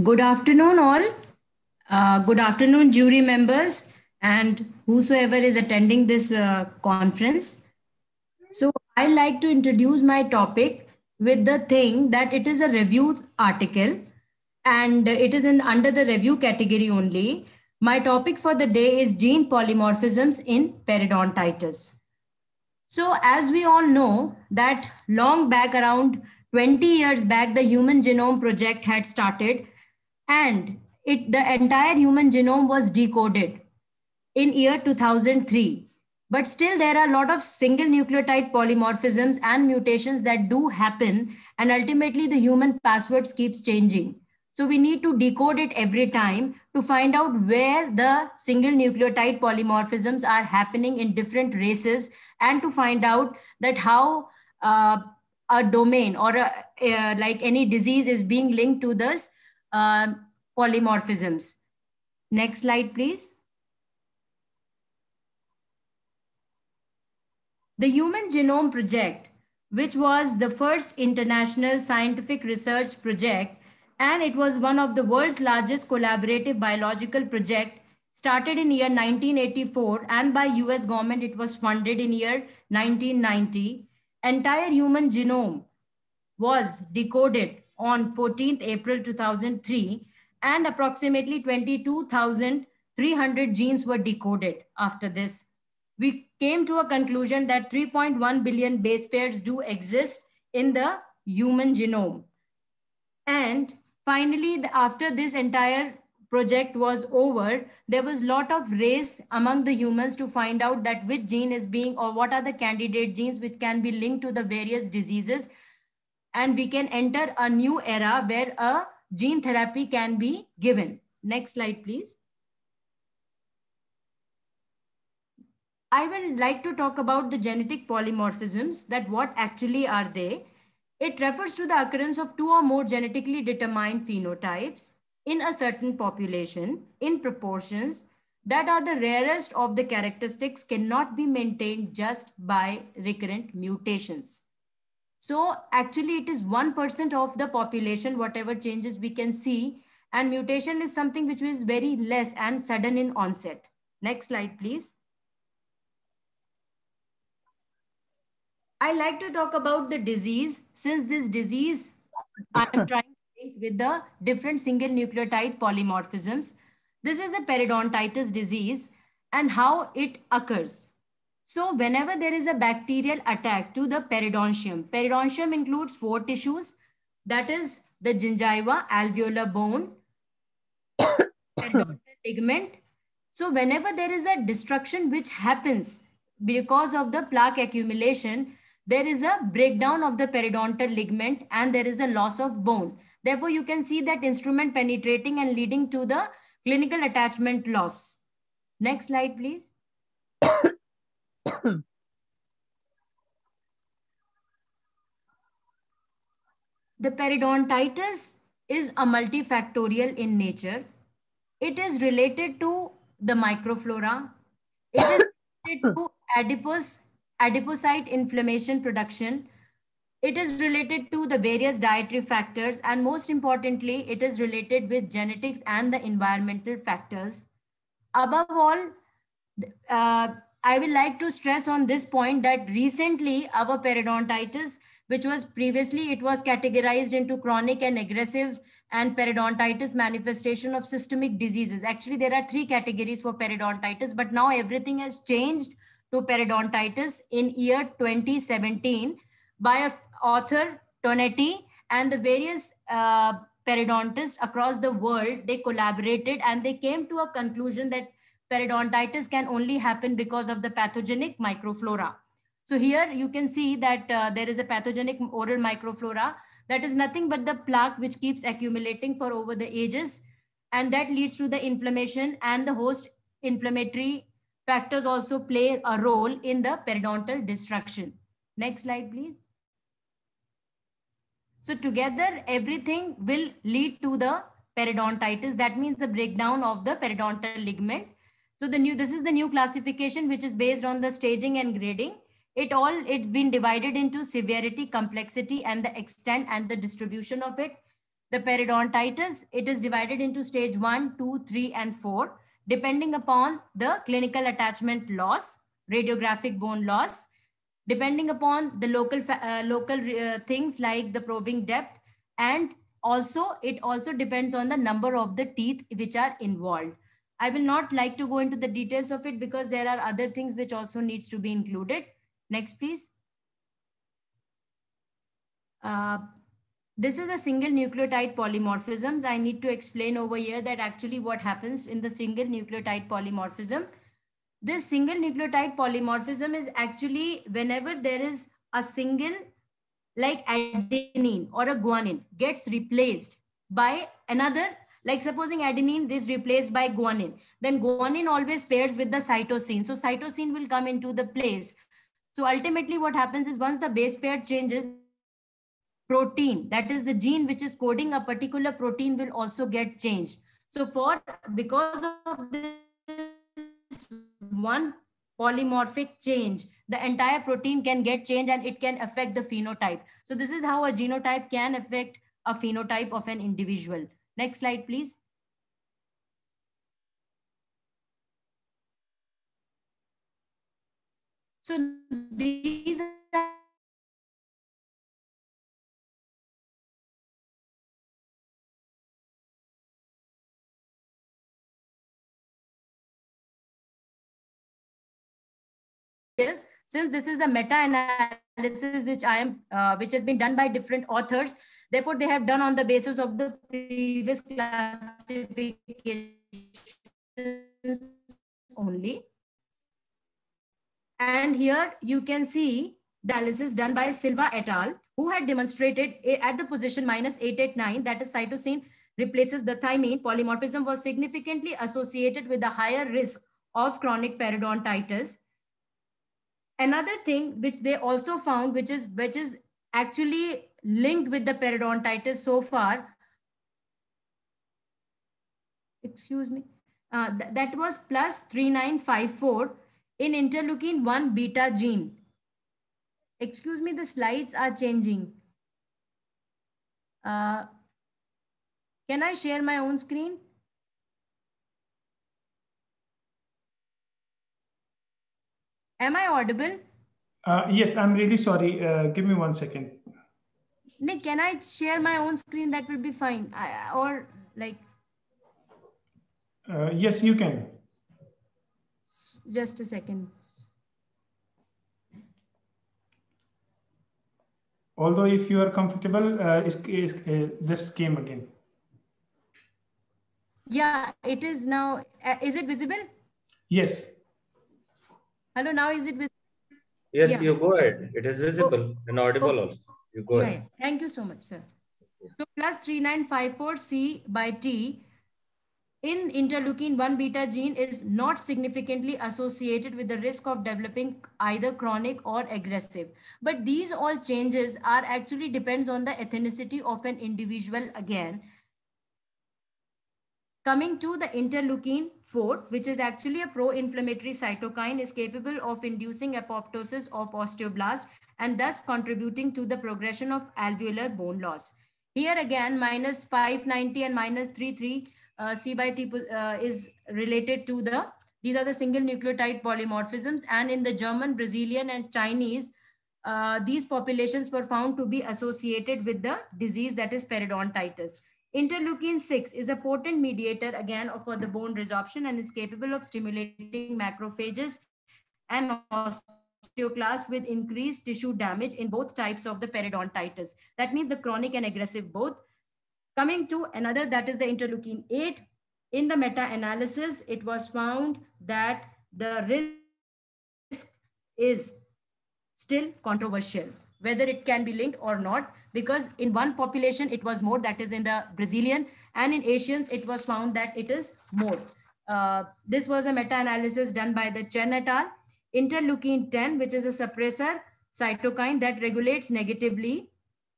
Good afternoon, all. Uh, good afternoon, jury members and whosoever is attending this uh, conference. So I like to introduce my topic with the thing that it is a review article and it is in under the review category only. My topic for the day is gene polymorphisms in periodontitis. So as we all know that long back around 20 years back, the Human Genome Project had started and it, the entire human genome was decoded in year 2003. But still there are a lot of single nucleotide polymorphisms and mutations that do happen. And ultimately the human passwords keeps changing. So we need to decode it every time to find out where the single nucleotide polymorphisms are happening in different races and to find out that how uh, a domain or a, uh, like any disease is being linked to this uh, polymorphisms. Next slide, please. The Human Genome Project, which was the first international scientific research project, and it was one of the world's largest collaborative biological project, started in year 1984, and by US government, it was funded in year 1990. Entire human genome was decoded on 14th April 2003, and approximately 22,300 genes were decoded after this we came to a conclusion that 3.1 billion base pairs do exist in the human genome. And finally, after this entire project was over, there was a lot of race among the humans to find out that which gene is being or what are the candidate genes which can be linked to the various diseases. And we can enter a new era where a gene therapy can be given. Next slide, please. I would like to talk about the genetic polymorphisms, that what actually are they? It refers to the occurrence of two or more genetically determined phenotypes in a certain population in proportions that are the rarest of the characteristics cannot be maintained just by recurrent mutations. So actually it is 1% of the population, whatever changes we can see, and mutation is something which is very less and sudden in onset. Next slide, please. I like to talk about the disease since this disease I'm trying to link with the different single nucleotide polymorphisms. This is a periodontitis disease and how it occurs. So whenever there is a bacterial attack to the periodontium, periodontium includes four tissues, that is the gingiva, alveolar bone, periodontal ligament. So whenever there is a destruction which happens because of the plaque accumulation, there is a breakdown of the periodontal ligament and there is a loss of bone. Therefore, you can see that instrument penetrating and leading to the clinical attachment loss. Next slide, please. The periodontitis is a multifactorial in nature. It is related to the microflora. It is related to adipose adipocyte inflammation production. It is related to the various dietary factors and most importantly, it is related with genetics and the environmental factors. Above all, uh, I will like to stress on this point that recently our periodontitis, which was previously, it was categorized into chronic and aggressive and periodontitis manifestation of systemic diseases. Actually, there are three categories for periodontitis, but now everything has changed to periodontitis in year 2017 by a author Tonetti and the various uh, periodontists across the world. They collaborated and they came to a conclusion that periodontitis can only happen because of the pathogenic microflora. So here you can see that uh, there is a pathogenic oral microflora that is nothing but the plaque which keeps accumulating for over the ages and that leads to the inflammation and the host inflammatory factors also play a role in the periodontal destruction. Next slide, please. So together, everything will lead to the periodontitis. That means the breakdown of the periodontal ligament. So the new, this is the new classification, which is based on the staging and grading. It all, it's been divided into severity, complexity, and the extent and the distribution of it. The periodontitis, it is divided into stage one, two, three, and four, depending upon the clinical attachment loss, radiographic bone loss, depending upon the local, uh, local uh, things like the probing depth, and also it also depends on the number of the teeth which are involved. I will not like to go into the details of it because there are other things which also needs to be included. Next, please. Uh, this is a single nucleotide polymorphisms. I need to explain over here that actually what happens in the single nucleotide polymorphism. This single nucleotide polymorphism is actually whenever there is a single like adenine or a guanine gets replaced by another like supposing adenine is replaced by guanine then guanine always pairs with the cytosine so cytosine will come into the place so ultimately what happens is once the base pair changes protein, that is the gene which is coding a particular protein will also get changed. So for, because of this one polymorphic change, the entire protein can get changed and it can affect the phenotype. So this is how a genotype can affect a phenotype of an individual. Next slide, please. So these is since this is a meta-analysis which I am uh, which has been done by different authors, therefore they have done on the basis of the previous classifications only. And here you can see the analysis done by Silva et al. who had demonstrated at the position minus 889 that a cytosine replaces the thymine polymorphism was significantly associated with a higher risk of chronic periodontitis another thing which they also found, which is which is actually linked with the periodontitis so far. Excuse me. Uh, th that was plus 3954 in interleukin 1 beta gene. Excuse me, the slides are changing. Uh, can I share my own screen? Am I audible? Uh, yes, I'm really sorry. Uh, give me one second. Nick, can I share my own screen? That will be fine. I, or like. Uh, yes, you can. Just a second. Although if you are comfortable, uh, is, is, uh, this came again. Yeah, it is now. Uh, is it visible? Yes. Hello, now is it visible? Yes, yeah. you go ahead. It is visible oh. and audible also. You go yeah, ahead. Thank you so much, sir. So plus 3954C by T in interleukin 1 beta gene is not significantly associated with the risk of developing either chronic or aggressive. But these all changes are actually depends on the ethnicity of an individual again Coming to the interleukin 4, which is actually a pro-inflammatory cytokine, is capable of inducing apoptosis of osteoblast and thus contributing to the progression of alveolar bone loss. Here again, minus 590 and minus 33 uh, C by T uh, is related to the, these are the single nucleotide polymorphisms. And in the German, Brazilian, and Chinese, uh, these populations were found to be associated with the disease that is periodontitis. Interleukin 6 is a potent mediator again for the bone resorption and is capable of stimulating macrophages and osteoclasts with increased tissue damage in both types of the periodontitis. That means the chronic and aggressive both. Coming to another, that is the interleukin 8. In the meta-analysis, it was found that the risk is still controversial whether it can be linked or not, because in one population it was more, that is in the Brazilian, and in Asians it was found that it is more. Uh, this was a meta-analysis done by the Chen et al. Interleukin 10, which is a suppressor cytokine that regulates negatively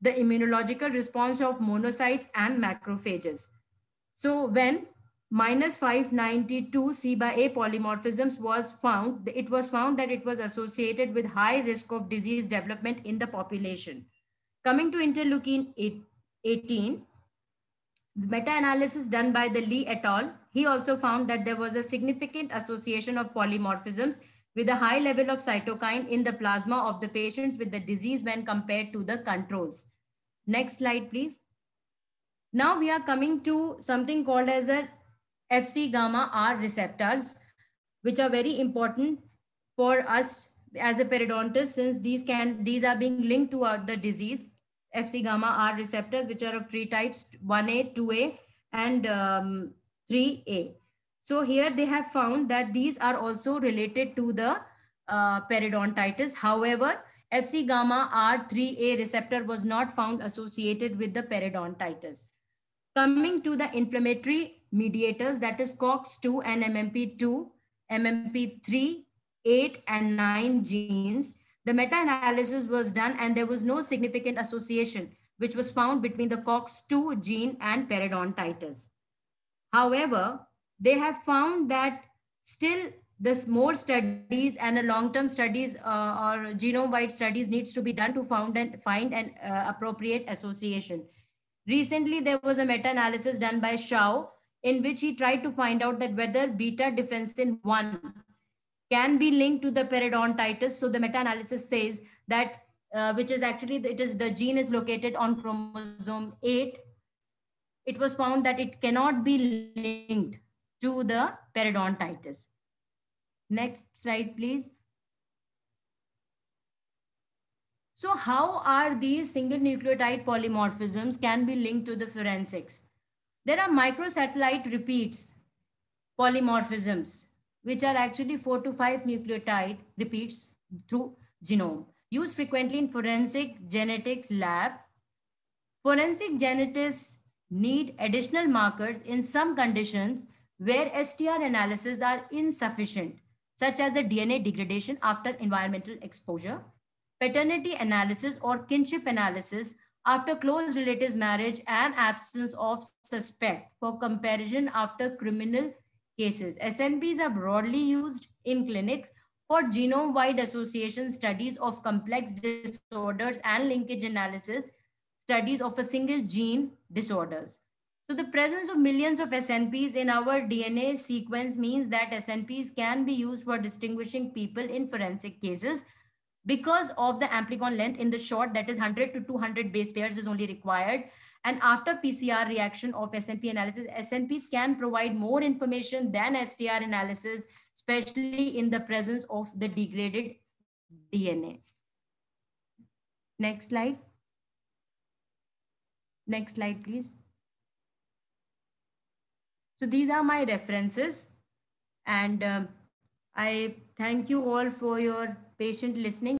the immunological response of monocytes and macrophages. So when minus 592 C by A polymorphisms was found, it was found that it was associated with high risk of disease development in the population. Coming to interleukin 18, meta-analysis done by the Lee et al. He also found that there was a significant association of polymorphisms with a high level of cytokine in the plasma of the patients with the disease when compared to the controls. Next slide, please. Now we are coming to something called as a FC gamma R receptors, which are very important for us as a periodontist since these can these are being linked to uh, the disease. Fc gamma r receptors which are of three types 1a 2a and um, 3a so here they have found that these are also related to the uh, periodontitis. However fc gamma r3a receptor was not found associated with the periodontitis. Coming to the inflammatory mediators that is cox2 and mmp2 mmp3 8 and 9 genes, the meta-analysis was done and there was no significant association which was found between the COX-2 gene and periodontitis. However, they have found that still this more studies and a long-term studies uh, or genome-wide studies needs to be done to found and find an uh, appropriate association. Recently, there was a meta-analysis done by Shao in which he tried to find out that whether beta defensin 1 can be linked to the periodontitis. So the meta-analysis says that, uh, which is actually, it is the gene is located on chromosome 8. It was found that it cannot be linked to the periodontitis. Next slide, please. So how are these single nucleotide polymorphisms can be linked to the forensics? There are microsatellite repeats polymorphisms which are actually four to five nucleotide repeats through genome, used frequently in forensic genetics lab. Forensic genetics need additional markers in some conditions where STR analyses are insufficient, such as a DNA degradation after environmental exposure, paternity analysis or kinship analysis after close relatives marriage and absence of suspect for comparison after criminal cases. SNPs are broadly used in clinics for genome-wide association studies of complex disorders and linkage analysis, studies of a single gene disorders. So the presence of millions of SNPs in our DNA sequence means that SNPs can be used for distinguishing people in forensic cases because of the amplicon length in the short that is 100 to 200 base pairs is only required and after PCR reaction of SNP analysis, SNPs can provide more information than STR analysis, especially in the presence of the degraded DNA. Next slide. Next slide, please. So these are my references. And um, I thank you all for your patient listening.